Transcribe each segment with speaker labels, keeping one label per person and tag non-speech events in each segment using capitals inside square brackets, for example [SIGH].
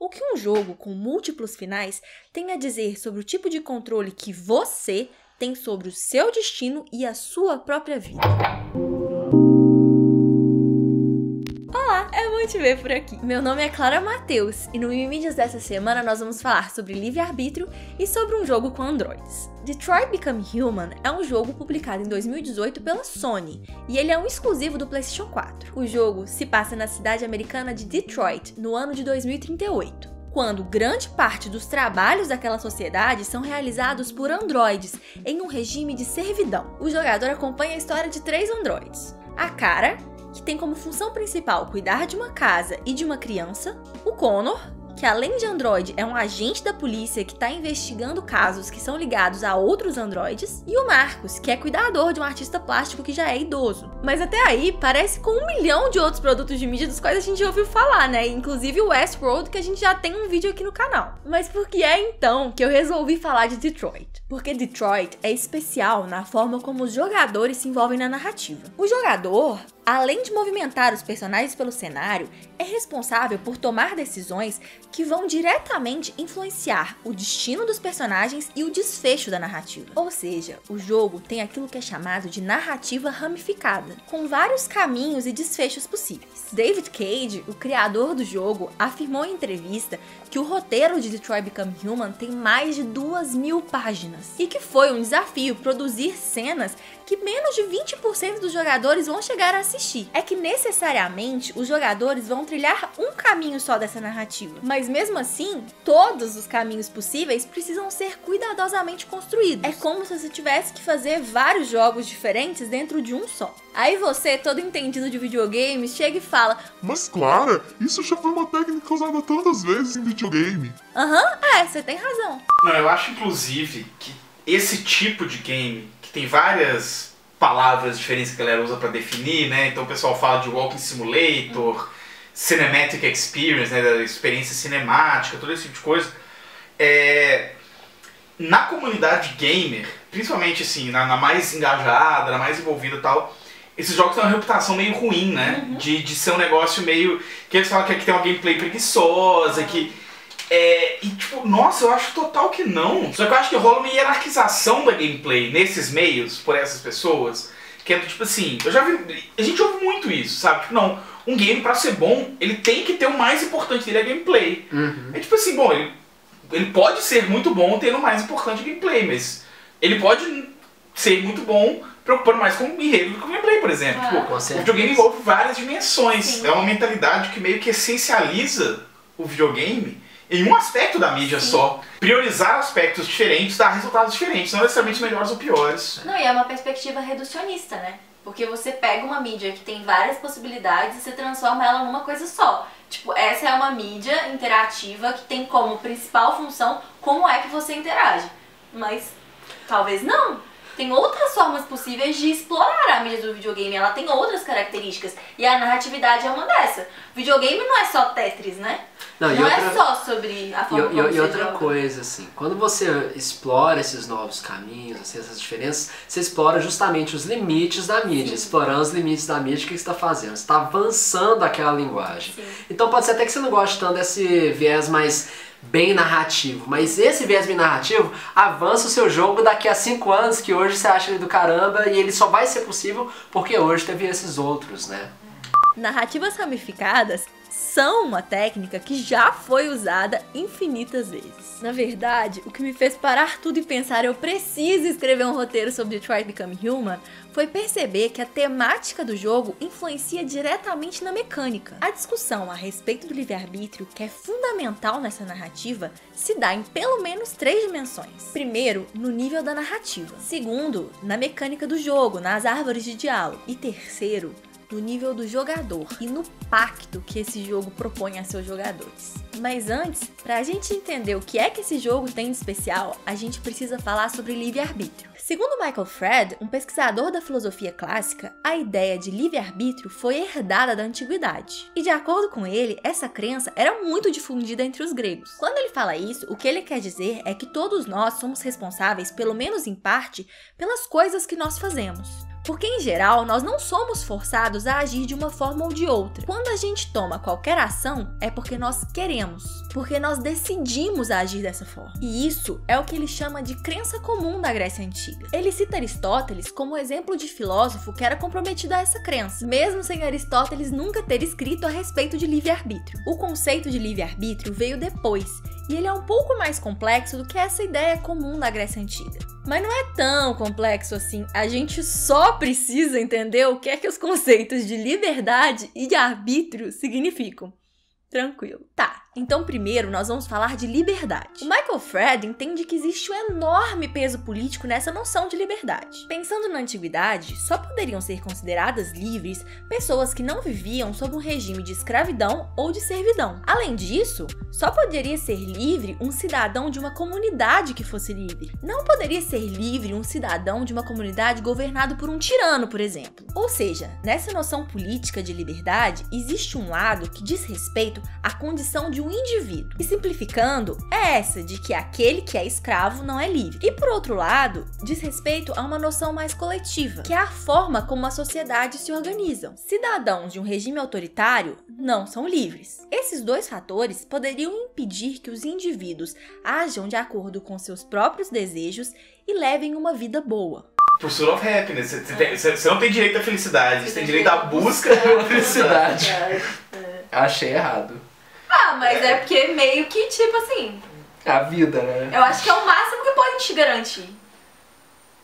Speaker 1: O que um jogo com múltiplos finais tem a dizer sobre o tipo de controle que você tem sobre o seu destino e a sua própria vida. Te ver por aqui. Meu nome é Clara Matheus e no Mimídias dessa semana nós vamos falar sobre livre-arbítrio e sobre um jogo com androids. Detroit Become Human é um jogo publicado em 2018 pela Sony e ele é um exclusivo do PlayStation 4. O jogo se passa na cidade americana de Detroit no ano de 2038 quando grande parte dos trabalhos daquela sociedade são realizados por androides em um regime de servidão. O jogador acompanha a história de três androides: a Cara, que tem como função principal cuidar de uma casa e de uma criança, o Connor, que além de androide é um agente da polícia que está investigando casos que são ligados a outros androides, e o Marcos, que é cuidador de um artista plástico que já é idoso. Mas até aí parece com um milhão de outros produtos de mídia dos quais a gente já ouviu falar, né? Inclusive o Westworld, que a gente já tem um vídeo aqui no canal. Mas por que é então que eu resolvi falar de Detroit? Porque Detroit é especial na forma como os jogadores se envolvem na narrativa. O jogador além de movimentar os personagens pelo cenário, é responsável por tomar decisões que vão diretamente influenciar o destino dos personagens e o desfecho da narrativa. Ou seja, o jogo tem aquilo que é chamado de narrativa ramificada, com vários caminhos e desfechos possíveis. David Cage, o criador do jogo, afirmou em entrevista que o roteiro de Detroit Become Human tem mais de duas mil páginas e que foi um desafio produzir cenas que menos de 20% dos jogadores vão chegar a assistir. É que necessariamente os jogadores vão trilhar um caminho só dessa narrativa, mas mesmo assim, todos os caminhos possíveis precisam ser cuidadosamente construídos. É como se você tivesse que fazer vários jogos diferentes dentro de um só. Aí você, todo entendido de videogames, chega e fala:
Speaker 2: Mas Clara, isso já foi uma técnica usada tantas vezes em videogame.
Speaker 1: Aham, uhum, é, você tem razão.
Speaker 3: Não, eu acho inclusive que esse tipo de game, que tem várias palavras diferentes que a galera usa para definir, né? Então o pessoal fala de walking simulator, cinematic experience, né, da experiência cinemática, todo esse tipo de coisa. É, na comunidade gamer, principalmente assim, na, na, mais engajada, na mais envolvida e tal, esses jogos têm uma reputação meio ruim, né? Uhum. De, de ser um negócio meio. que eles falam que aqui tem uma gameplay preguiçosa, que é, e tipo, nossa, eu acho total que não. Só que eu acho que rola uma hierarquização da gameplay nesses meios, por essas pessoas, que é tipo assim, eu já vi. A gente ouve muito isso, sabe? Tipo, não, um game pra ser bom, ele tem que ter o mais importante dele, a gameplay. Uhum. É tipo assim, bom, ele, ele pode ser muito bom tendo o mais importante gameplay, mas ele pode ser muito bom preocupando mais com o enredo do que com o gameplay, por exemplo. Ah, tipo, o videogame envolve várias dimensões. Sim. É uma mentalidade que meio que essencializa o videogame em um aspecto da mídia Sim. só. Priorizar aspectos diferentes dá resultados diferentes, não necessariamente melhores ou piores.
Speaker 4: Não, e é uma perspectiva reducionista, né? Porque você pega uma mídia que tem várias possibilidades e você transforma ela numa coisa só. Tipo, essa é uma mídia interativa que tem como principal função como é que você interage. Mas talvez não. Tem outras formas possíveis de explorar a mídia do videogame. Ela tem outras características. E a narratividade é uma dessas. Videogame não é só Tetris, né? Não, não é outra, é só sobre a forma
Speaker 5: e, como e, e outra joga. coisa, assim, quando você explora esses novos caminhos, assim, essas diferenças, você explora justamente os limites da mídia. Sim. Explorando os limites da mídia, o que você está fazendo? Você está avançando aquela linguagem. Sim. Então pode ser até que você não goste tanto desse viés mais bem narrativo. Mas esse viés bem narrativo avança o seu jogo daqui a 5 anos, que hoje você acha ele do caramba, e ele só vai ser possível porque hoje teve esses outros, né?
Speaker 1: Narrativas ramificadas são uma técnica que já foi usada infinitas vezes. Na verdade, o que me fez parar tudo e pensar eu preciso escrever um roteiro sobre Detroit Become Human foi perceber que a temática do jogo influencia diretamente na mecânica. A discussão a respeito do livre-arbítrio, que é fundamental nessa narrativa, se dá em pelo menos três dimensões. Primeiro, no nível da narrativa. Segundo, na mecânica do jogo, nas árvores de diálogo. E terceiro, no nível do jogador e no pacto que esse jogo propõe a seus jogadores. Mas antes, para a gente entender o que é que esse jogo tem de especial, a gente precisa falar sobre livre-arbítrio. Segundo Michael Fred, um pesquisador da filosofia clássica, a ideia de livre-arbítrio foi herdada da antiguidade. E de acordo com ele, essa crença era muito difundida entre os gregos. Quando ele fala isso, o que ele quer dizer é que todos nós somos responsáveis, pelo menos em parte, pelas coisas que nós fazemos. Porque em geral, nós não somos forçados a agir de uma forma ou de outra. Quando a gente toma qualquer ação, é porque nós queremos, porque nós decidimos agir dessa forma. E isso é o que ele chama de crença comum da Grécia Antiga. Ele cita Aristóteles como exemplo de filósofo que era comprometido a essa crença, mesmo sem Aristóteles nunca ter escrito a respeito de livre-arbítrio. O conceito de livre-arbítrio veio depois, e ele é um pouco mais complexo do que essa ideia comum da Grécia Antiga. Mas não é tão complexo assim. A gente só precisa entender o que é que os conceitos de liberdade e de arbítrio significam. Tranquilo. Tá, então primeiro nós vamos falar de liberdade. O Michael Fred entende que existe um enorme peso político nessa noção de liberdade. Pensando na antiguidade, só poderiam ser consideradas livres pessoas que não viviam sob um regime de escravidão ou de servidão. Além disso, só poderia ser livre um cidadão de uma comunidade que fosse livre. Não poderia ser livre um cidadão de uma comunidade governado por um tirano, por exemplo. Ou seja, nessa noção política de liberdade, existe um lado que diz respeito à condição de um indivíduo. E simplificando, é essa de que aquele que é escravo não é livre. E por outro lado, diz respeito a uma noção mais coletiva, que é a forma como as sociedades se organizam. Cidadãos de um regime autoritário não são livres. Esses dois fatores poderiam impedir que os indivíduos ajam de acordo com seus próprios desejos e levem uma vida boa.
Speaker 3: Pursuit of happiness. Você, não tem direito à felicidade, você tem direito à busca [LAUGHS]
Speaker 5: pela
Speaker 3: da felicidade.
Speaker 5: felicidade. Achei errado.
Speaker 4: Ah, mas é porque meio que, tipo assim,
Speaker 5: A vida, né?
Speaker 4: eu acho que é o máximo que podem te garantir.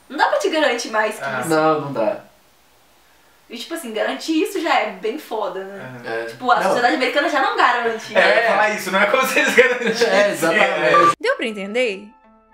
Speaker 4: Não dá pra te garantir mais que
Speaker 3: Ah.
Speaker 4: isso.
Speaker 5: Não, não dá.
Speaker 4: E tipo assim, garantir isso já é bem foda, né?
Speaker 5: É.
Speaker 4: Tipo, a
Speaker 5: Não.
Speaker 4: sociedade americana já não garante.
Speaker 3: É,
Speaker 5: É.
Speaker 3: falar isso, não é como se eles garantissem.
Speaker 5: É, exatamente.
Speaker 1: Deu pra entender?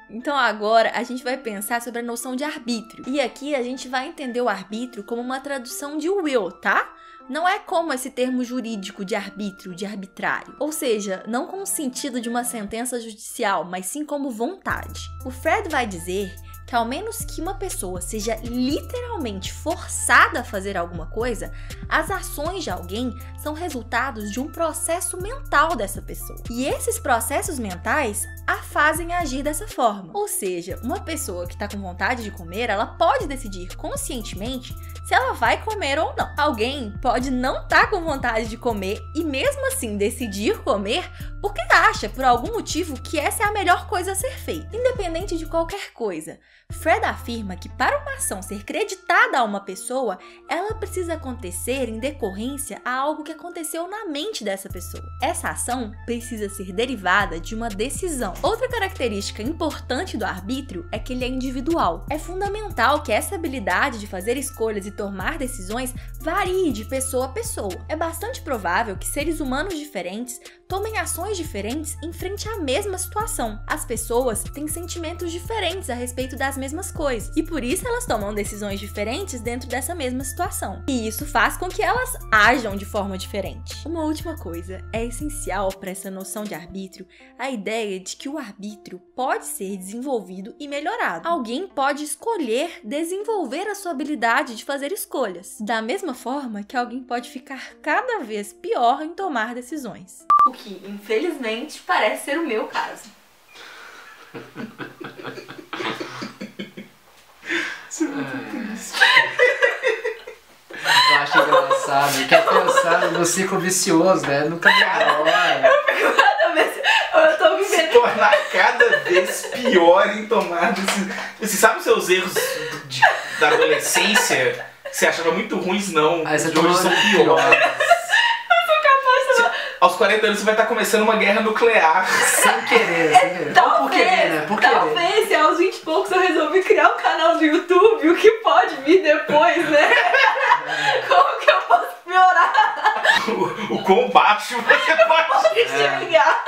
Speaker 1: Então agora a gente vai pensar sobre a noção de arbítrio. E aqui a gente vai entender o arbítrio como uma tradução de will, tá? Não é como esse termo jurídico de arbítrio, de arbitrário. Ou seja, não com o sentido de uma sentença judicial, mas sim como vontade. O Fred vai dizer que ao menos que uma pessoa seja literalmente forçada a fazer alguma coisa, as ações de alguém são resultados de um processo mental dessa pessoa. E esses processos mentais a fazem agir dessa forma. Ou seja, uma pessoa que está com vontade de comer, ela pode decidir conscientemente se ela vai comer ou não. Alguém pode não estar com vontade de comer e mesmo assim decidir comer porque acha, por algum motivo, que essa é a melhor coisa a ser feita, independente de qualquer coisa. Fred afirma que para uma ação ser creditada a uma pessoa, ela precisa acontecer em decorrência a algo que aconteceu na mente dessa pessoa. Essa ação precisa ser derivada de uma decisão. Outra característica importante do arbítrio é que ele é individual. É fundamental que essa habilidade de fazer escolhas e tomar decisões varie de pessoa a pessoa. É bastante provável que seres humanos diferentes tomem ações diferentes em frente à mesma situação. As pessoas têm sentimentos diferentes a respeito das mesmas coisas e por isso elas tomam decisões diferentes dentro dessa mesma situação. E isso faz com que elas ajam de forma diferente. Uma última coisa, é essencial para essa noção de arbítrio a ideia de que o arbítrio pode ser desenvolvido e melhorado. Alguém pode escolher desenvolver a sua habilidade de fazer escolhas, da mesma forma que alguém pode ficar cada vez pior em tomar decisões.
Speaker 4: O que, infelizmente, parece ser o meu caso.
Speaker 5: Eu acho engraçado. Quer pensar no ciclo vicioso, né? Nunca melhora.
Speaker 4: Cada vez eu tô
Speaker 3: Se
Speaker 4: vivendo.
Speaker 3: tornar cada vez pior em tomar decisões. Você sabe os seus erros de- da adolescência? Que você achava muito ruins, não.
Speaker 5: Aí você
Speaker 3: de hoje são piores. Aos 40 anos você vai estar começando uma guerra nuclear.
Speaker 5: Sem querer, sem querer. [LAUGHS] Não por querer, né? Por querer.
Speaker 4: talvez, se aos 20 e poucos eu resolvi criar um canal no YouTube, o que pode vir depois, né? [LAUGHS] Como que eu posso piorar
Speaker 3: O, o quão baixo você pode
Speaker 4: chegar?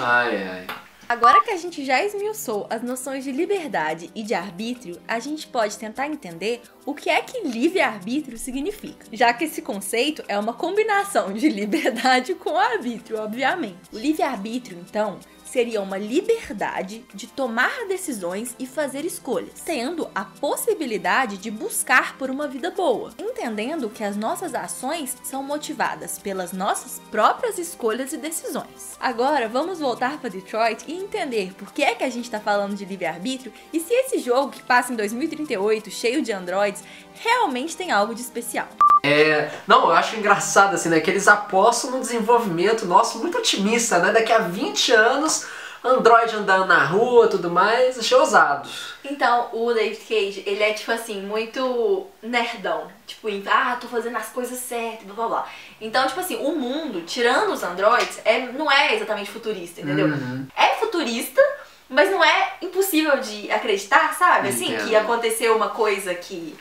Speaker 5: Ai, ai.
Speaker 1: Agora que a gente já esmiuçou as noções de liberdade e de arbítrio, a gente pode tentar entender o que é que livre-arbítrio significa, já que esse conceito é uma combinação de [LAUGHS] liberdade com arbítrio, obviamente. O livre-arbítrio, então, seria uma liberdade de tomar decisões e fazer escolhas, tendo a possibilidade de buscar por uma vida boa, entendendo que as nossas ações são motivadas pelas nossas próprias escolhas e decisões. Agora vamos voltar para Detroit e entender por que é que a gente está falando de livre-arbítrio e se esse jogo que passa em 2038, cheio de androids, realmente tem algo de especial.
Speaker 5: É, não, eu acho engraçado assim, né, que eles apostam no desenvolvimento nosso muito otimista, né? Daqui a 20 anos, Android andando na rua, tudo mais, achei ousado.
Speaker 4: Então, o David Cage, ele é, tipo assim, muito nerdão. Tipo, ah, tô fazendo as coisas certas, blá blá blá. Então, tipo assim, o mundo, tirando os androids, é, não é exatamente futurista, entendeu?
Speaker 5: Uhum.
Speaker 4: É futurista, mas não é impossível de acreditar, sabe? Assim,
Speaker 5: Entendo.
Speaker 4: que aconteceu uma coisa que,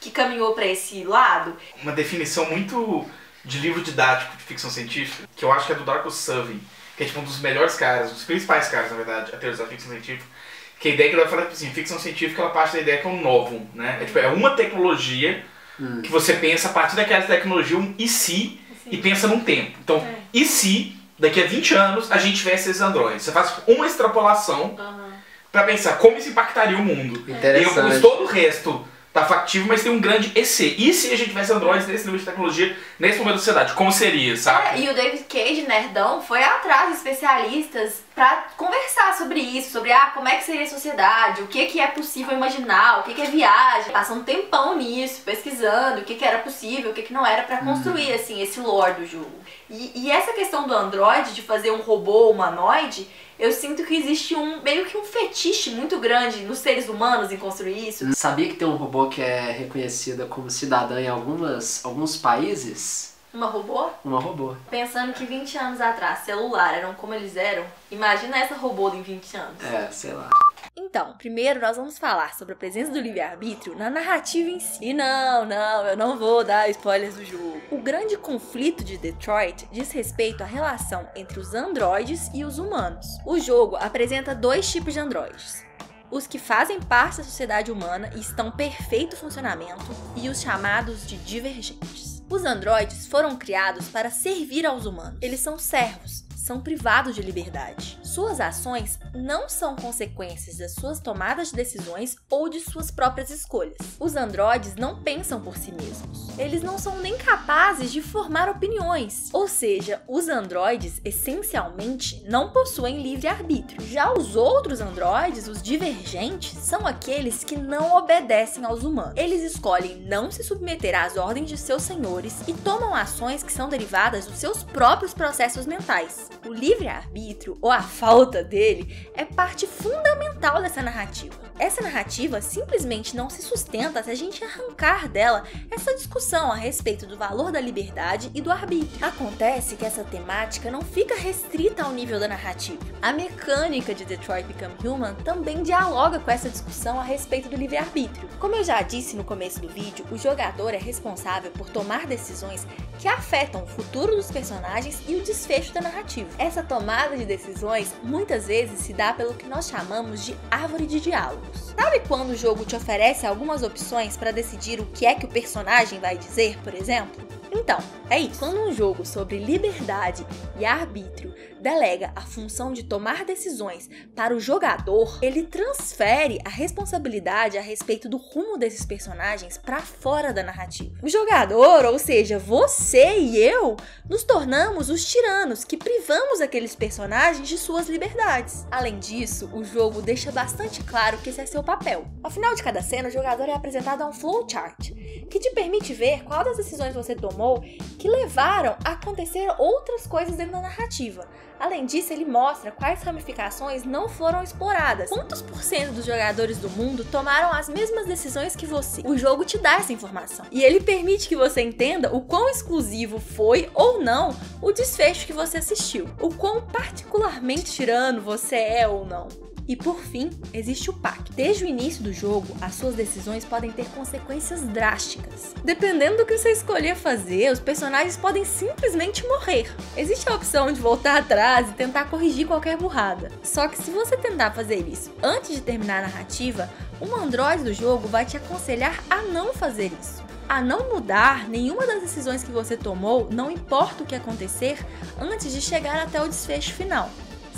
Speaker 4: que caminhou pra esse lado.
Speaker 3: Uma definição muito de livro didático de ficção científica, que eu acho que é do Darko Suvin, que é tipo um dos melhores caras, um dos principais caras, na verdade, a teoria da ficção científica. Que a ideia que ele vai falar, tipo assim, ficção científica, ela parte da ideia que é um novum, né? É, tipo, é uma tecnologia
Speaker 5: Hum.
Speaker 3: que você pensa a partir daquela tecnologia, um e se, e pensa num tempo. Então,
Speaker 4: É.
Speaker 3: e se daqui a 20 anos a gente tivesse esses androides? Você faz uma extrapolação pra pensar como isso impactaria o mundo. E
Speaker 5: Interessante.
Speaker 3: eu, todo o resto tá factível, mas tem um grande EC. E se a gente tivesse androides nesse nível de tecnologia, nesse momento da sociedade? Como seria, sabe?
Speaker 4: É, e o David Cage, nerdão, foi atrás de especialistas pra conversar sobre isso, sobre ah, como é que seria a sociedade, o que, que é possível imaginar, o que, que é viagem. Passou um tempão nisso, pesquisando o que, que era possível, o que, que não era pra construir assim esse lore do jogo. E, e essa questão do Android, de fazer um robô humanoide, eu sinto que existe um meio que um fetiche muito grande nos seres humanos em construir isso.
Speaker 5: Sabia que tem um robô que é reconhecida como cidadã em algumas, alguns países?
Speaker 4: Uma robô?
Speaker 5: Uma robô.
Speaker 4: Pensando que 20 anos atrás celular eram como eles eram, imagina essa robô em 20 anos.
Speaker 5: É, sei lá.
Speaker 1: Então, primeiro nós vamos falar sobre a presença do livre-arbítrio na narrativa em si. E não, não, eu não vou dar spoilers do jogo. O grande conflito de Detroit diz respeito à relação entre os androides e os humanos. O jogo apresenta dois tipos de androides. Os que fazem parte da sociedade humana e estão perfeito funcionamento, e os chamados de divergentes. Os androides foram criados para servir aos humanos. Eles são servos, são privados de liberdade. Suas ações não são consequências das suas tomadas de decisões ou de suas próprias escolhas. Os androides não pensam por si mesmos. Eles não são nem capazes de formar opiniões. Ou seja, os androides essencialmente não possuem livre-arbítrio. Já os outros androides, os divergentes, são aqueles que não obedecem aos humanos. Eles escolhem não se submeter às ordens de seus senhores e tomam ações que são derivadas dos seus próprios processos mentais. O livre-arbítrio, ou a falta dele, é parte fundamental dessa narrativa. Essa narrativa simplesmente não se sustenta se a gente arrancar dela essa discussão a respeito do valor da liberdade e do arbítrio. Acontece que essa temática não fica restrita ao nível da narrativa. A mecânica de Detroit Become Human também dialoga com essa discussão a respeito do livre-arbítrio. Como eu já disse no começo do vídeo, o jogador é responsável por tomar decisões que afetam o futuro dos personagens e o desfecho da narrativa. Essa tomada de decisões muitas vezes se dá pelo que nós chamamos de árvore de diálogos. Sabe quando o jogo te oferece algumas opções para decidir o que é que o personagem vai dizer, por exemplo? Então, é isso. Quando um jogo sobre liberdade e arbítrio delega a função de tomar decisões para o jogador, ele transfere a responsabilidade a respeito do rumo desses personagens para fora da narrativa. O jogador, ou seja, você e eu, nos tornamos os tiranos que privamos aqueles personagens de suas liberdades. Além disso, o jogo deixa bastante claro que esse é seu papel. Ao final de cada cena, o jogador é apresentado a um flowchart, que te permite ver qual das decisões você tomou que levaram a acontecer outras coisas dentro da narrativa. Além disso, ele mostra quais ramificações não foram exploradas. Quantos por cento dos jogadores do mundo tomaram as mesmas decisões que você? O jogo te dá essa informação. E ele permite que você entenda o quão exclusivo foi ou não o desfecho que você assistiu. O quão particularmente tirano você é ou não. E por fim, existe o pacto. Desde o início do jogo, as suas decisões podem ter consequências drásticas. Dependendo do que você escolher fazer, os personagens podem simplesmente morrer. Existe a opção de voltar atrás e tentar corrigir qualquer burrada. Só que se você tentar fazer isso antes de terminar a narrativa, um androide do jogo vai te aconselhar a não fazer isso a não mudar nenhuma das decisões que você tomou, não importa o que acontecer, antes de chegar até o desfecho final.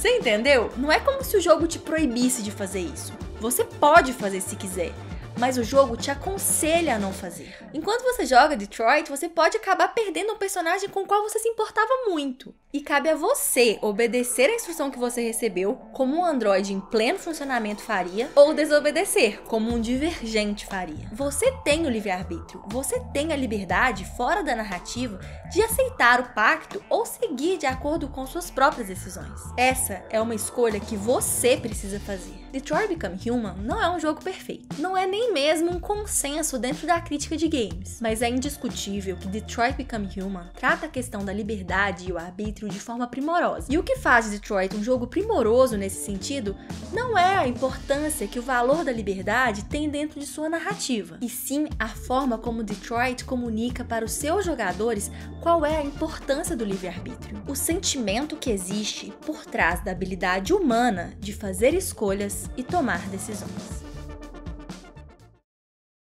Speaker 1: Você entendeu? Não é como se o jogo te proibisse de fazer isso. Você pode fazer se quiser, mas o jogo te aconselha a não fazer. Enquanto você joga Detroit, você pode acabar perdendo um personagem com o qual você se importava muito. E cabe a você obedecer a instrução que você recebeu, como um androide em pleno funcionamento faria, ou desobedecer, como um divergente faria. Você tem o livre-arbítrio, você tem a liberdade, fora da narrativa, de aceitar o pacto ou seguir de acordo com suas próprias decisões. Essa é uma escolha que você precisa fazer. Detroit Become Human não é um jogo perfeito, não é nem mesmo um consenso dentro da crítica de games, mas é indiscutível que Detroit Become Human trata a questão da liberdade e o arbítrio de forma primorosa. E o que faz Detroit um jogo primoroso nesse sentido não é a importância que o valor da liberdade tem dentro de sua narrativa, e sim a forma como Detroit comunica para os seus jogadores qual é a importância do livre-arbítrio. O sentimento que existe por trás da habilidade humana de fazer escolhas e tomar decisões.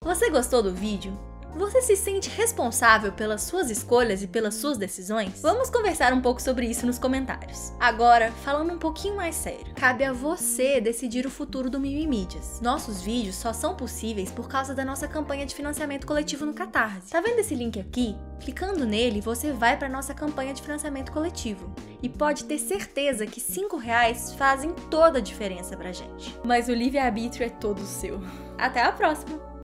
Speaker 1: Você gostou do vídeo? Você se sente responsável pelas suas escolhas e pelas suas decisões? Vamos conversar um pouco sobre isso nos comentários. Agora, falando um pouquinho mais sério, cabe a você decidir o futuro do Mil Mídias. Nossos vídeos só são possíveis por causa da nossa campanha de financiamento coletivo no Catarse. Tá vendo esse link aqui? Clicando nele, você vai para nossa campanha de financiamento coletivo. E pode ter certeza que 5 reais fazem toda a diferença pra gente. Mas o livre-arbítrio é todo seu. Até a próxima!